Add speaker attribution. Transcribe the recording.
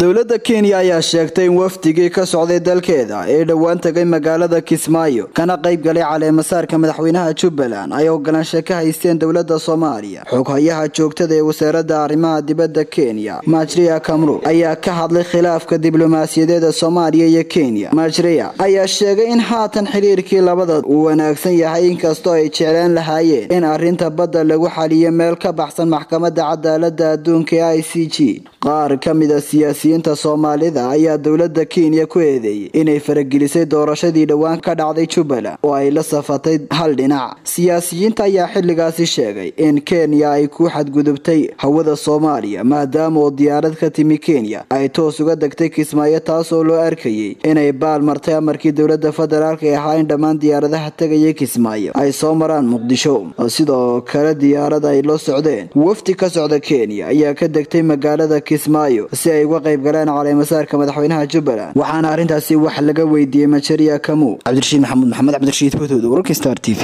Speaker 1: dowladda kenya ayaa sheegtay in wafdigii ka socday dalkeeda ee dhowaan tagay magaalada kismaayo kana qayb galay caleemasaarka madaxweynaha jubbaland ay ogolaansha ka haysteen dowladda soomaaliya. Xoghayaha joogtada ee wasaaradda arrimaha dibadda kenya majriya kamru ayaa ka hadlay khilaafka diblomaasiyadeeda soomaaliya iyo kenya. Majriya ayaa sheegay in haatan xiriirkii labada uu wanaagsan yahay inkastoo ay jeclaan lahaayeen in arrinta badda lagu xaliyo meel ka baxsan maxkamadda cadaalada adduunka ee i c g. Qaar ka mida siyaasiyiinta soomaalida ayaa dowladda kenya ku eedeeyey inay faragelisay doorashadii dhowaan ka dhacday jubbaland oo ay la safatay hal dhinac. Siyaasiyiinta ayaa xilligaasi sheegay in kenya ay ku xadgudubtay hawada soomaaliya maadaama oo diyaarad ka timi kenya. Ay toos uga degtay kismaayo taasoo loo arkayay inay baal martay amarkii dowladda federaalk ee ahaa in dhammaan diyaaradaha tegaya kismaayo. Ay soo maraan muqdisho. Sidoo kale diyaarad ay la socdeen. Wafdi ka socda kenya ayaa ka degtay magaalada kismaayo si ay uga qayb galaan caleemasaarka madaxweynaha jubbaland. Waxaana arrintaasi wax laga weydiiyey majariya kamu cabdirashiid maxamuud maxamed cabdirashiid hudud wararka star t v